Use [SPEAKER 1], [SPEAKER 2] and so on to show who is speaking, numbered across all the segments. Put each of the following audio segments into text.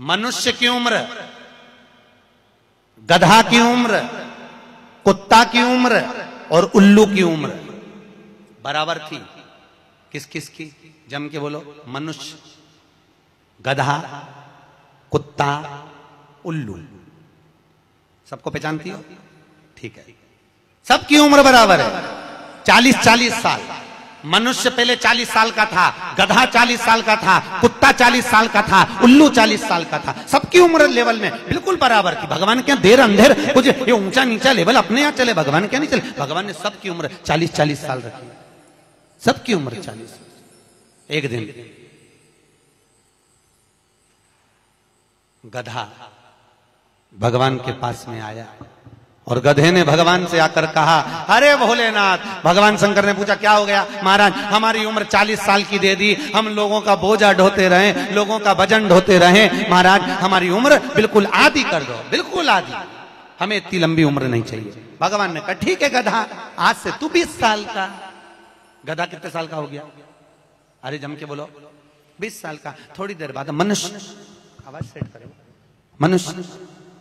[SPEAKER 1] मनुष्य की उम्र, गधा की उम्र, कुत्ता की उम्र और उल्लू की उम्र। बराबर थी। किस किस की? जम के बोलो। मनुष्य, गधा, कुत्ता, उल्लू। सबको पहचानती हो? ठीक है। सबकी उम्र बराबर है। चालीस चालीस साल। मनुष्य पहले चालीस साल का था, गधा चालीस साल का था, कुत्ता चालीस साल का था, उल्लू चालीस साल का था। सबकी उम्र लेवल में बिल्कुल बराबर थी। भगवान क्या देर अंधेर, कुछ ये ऊँचा नीचा लेवल अपने यहाँ चले, भगवान क्या नहीं चले। भगवान ने सबकी उम्र चालीस चालीस साल रखी। सबकी उम्र चालीस एक दिन, गधा भगवान के पास में आया। और गधे ने भगवान से आकर कहा, अरे भोलेनाथ, भगवान शंकर ने पूछा, क्या हो गया? महाराज, हमारी उम्र 40 साल की दे दी, हम लोगों का बोझा ढोते रहे, लोगों का वज़न ढोते रहे। महाराज, हमारी उम्र बिल्कुल आदि कर दो, बिल्कुल आदि हमें इतनी लंबी उम्र नहीं चाहिए। भगवान ने कहा, ठीक है गधा, आज से तू बीस साल का। गधा कितने साल का हो गया? अरे जम के बोलो। बीस साल का, थोड़ी देर बाद मनुष्य। आवाज़ सेट करो। मनुष्य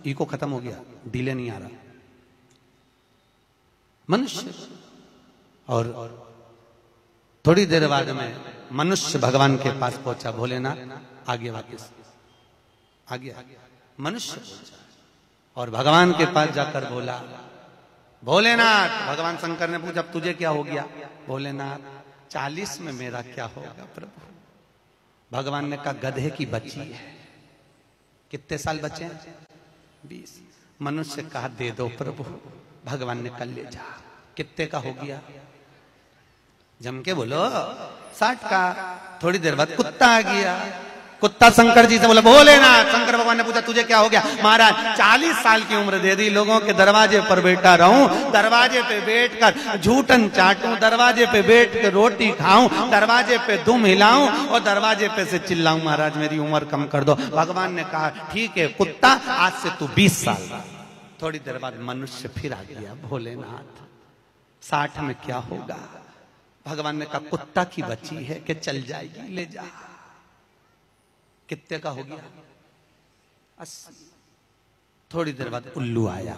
[SPEAKER 1] इको खत्म हो गया, डीले नहीं आ रहा। मनुष्य। और थोड़ी देर बाद में मनुष्य भगवान के पास पहुँचा, भोलेनाथ, आगे वापिस। आगे। मनुष्य पहुँचा और भगवान के पास जाकर बोला, भोलेनाथ, भगवान शंकर ने पूछा तुझे क्या हो गया? भोलेनाथ, चालीस में मेरा क्या होगा प्रभु? भगवान ने कहा, गधे की बच्ची है। कितने साल बचे बीस। मनुष्य कहा, दे दो प्रभु। भगवान ने कर ले जा। कितने का हो गया? जम के बोलो, साठ का। थोड़ी देर बाद कुत्ता आ गया। कुत्ता शंकर जी से बोला, बोले ना, शंकर भगवान ने पूछा, तुझे क्या हो गया? महाराज, चालीस साल की उम्र दे दी लोगों के दरवाजे पर बैठा रहूँ, दरवाजे पे बैठ कर झूठन चाटूं, दरवाजे पे बैठ कर रोटी खाऊं, दरवाजे पे दुम हिलाऊं और दरवाजे पे से चिल्लाऊं, महाराज मेरी उम्र कम कर दो। भगवान ने कहा, ठीक है, कुत्ता, आज से तू बीस साल। थोड़ी देर बाद मनुष्य फिर आ गया, भोलेनाथ। साठ में क्या होगा? भगवान ने कहा, कुत्ता की बची है कि चल जाएगी, ले जा। कितने का हो गया? थोड़ी देर बाद उल्लू आया।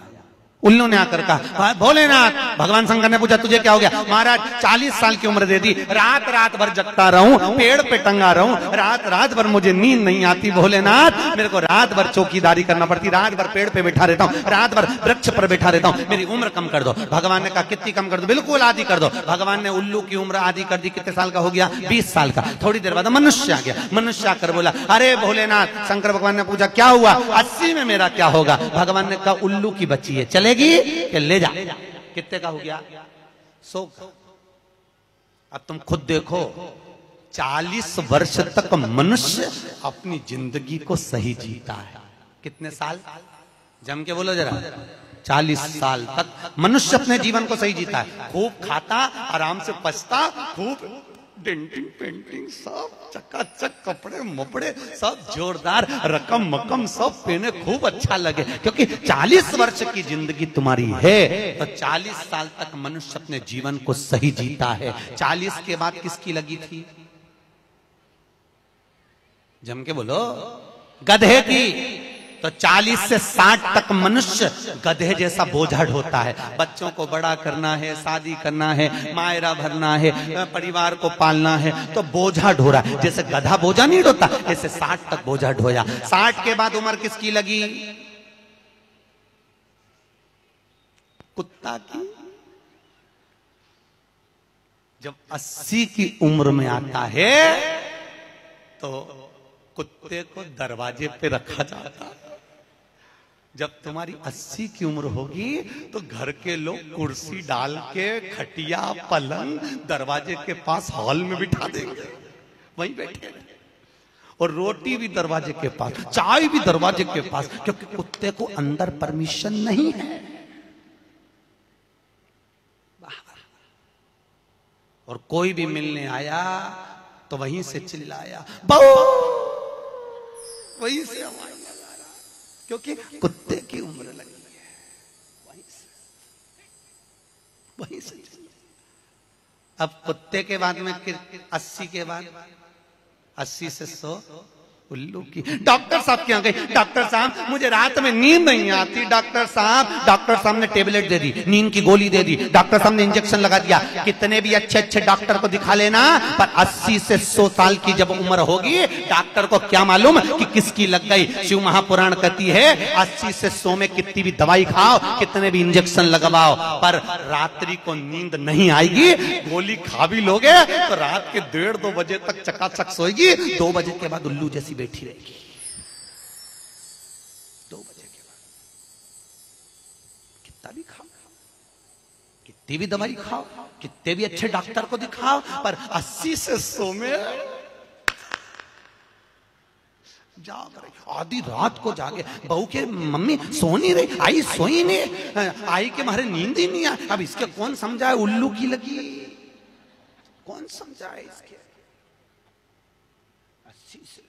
[SPEAKER 1] उल्लू ने आकर कहा भोलेनाथ, भगवान शंकर ने पूछा, तुझे क्या हो गया? महाराज, चालीस साल की उम्र दे दी रात रात भर जगता रहूँ, पेड़ पे टंगा रहूँ रात रात भर मुझे नींद नहीं आती, भोलेनाथ, मेरे को रात भर चौकीदारी करना पड़ती, रात भर पेड़ पे बैठा रहता हूँ, रात भर वृक्ष पर बैठा रहता हूँ, मेरी उम्र कम कर दो, भगवान ने कहा, कितनी कम कर दो, बिल्कुल आदि कर दो, भगवान ने उल्लू की उम्र आदि कर दी, कितने साल का हो गया, बीस साल का, थोड़ी देर बाद मनुष्य आ गया, मनुष्य आकर बोला, अरे भोलेनाथ, शंकर भगवान ने पूछा, क्या हुआ, अस्सी में मेरा क्या होगा? भगवान ने कहा, उल्लू की बच्ची है चलेगी कि ले जा। कितने का हो गया? सौ अब तुम खुद देखो, चालीस वर्ष तक मनुष्य अपनी ज़िंदगी को सही जीता है। कितने साल? जम के बोलो जरा। चालीस साल तक मनुष्य अपने जीवन को सही जीता है। खूब खाता, आराम से पछता, खूब डेंटिंग पेंटिंग सब चकाचक कपड़े, मपड़े, सब जोरदार, रकम मकम सब पहने खूब अच्छा लगे। क्योंकि 40 वर्ष की ज़िंदगी तुम्हारी है तो 40 साल तक मनुष्य अपने जीवन को सही जीता है। 40 के बाद किसकी लगी थी? जम के बोलो, गधे की। तो 40 से 60 तक मनुष्य गधे जैसा बोझा ढोता है। बच्चों को बड़ा करना है, शादी करना है, मायरा भरना है, परिवार को पालना है तो बोझा ढो रहा है। जैसे गधा बोझा नहीं ढोता ऐसे 60 तक बोझा ढोया 60 के बाद उम्र किसकी लगी? कुत्ता की। जब 80 की उम्र में आता है तो कुत्ते को दरवाजे पे रखा जाता जब तुम्हारी अस्सी की उम्र होगी तो घर के लोग कुर्सी डाल के, खटिया, पलंग, दरवाजे के पास हॉल में बिठा देंगे। वहीं बैठे और रोटी भी दरवाजे के पास, चाय भी दरवाजे के पास, क्योंकि कुत्ते को अंदर परमिशन नहीं है। और कोई भी मिलने आया तो वहीं से चिल्लाया बहु वहीं से आवाज़ क्योंकि कुत्ते की उम्र लगी है। वही से। से अब कुत्ते के बाद में अस्सी के बाद? अस्सी से सौ? उल्लू की। डॉक्टर साहब क्या गए। डॉक्टर साहब, मुझे रात में नींद नहीं आती। डॉक्टर साहब डॉक्टर साहब ने टेबलेट दे दी, नींद की गोली दे दी। डॉक्टर साहब ने इंजेक्शन लगा दिया। कितने भी अच्छे अच्छे डॉक्टर को दिखा लेना, पर 80 से 100 साल की जब उम्र होगी, डॉक्टर को क्या मालूम कि किसकी लग गई। शिव महापुराण कहती है 80 से 100 में कितनी भी दवाई खाओ, कितने भी इंजेक्शन लगवाओ, पर रात्रि को नींद नहीं आएगी। गोली खा भी लोगे तो रात के डेढ़ दो बजे तक चकाचक सोएगी। दो बजे के बाद उल्लू जैसी बैठी रहेगी। दो बजे के बाद। कितना भी खाओ, कितनी भी दवाई खाओ, कितने भी अच्छे डॉक्टर को दिखाओ, पर 80 से सो में जाग रही। आधी रात को जागे। बहू के मम्मी सो नहीं रही, आई सोई नहीं। आई के मारे नींद ही नहीं आई अब इसके कौन समझाए? उल्लू की लगी। कौन समझाए इसके? अस्सी से सौ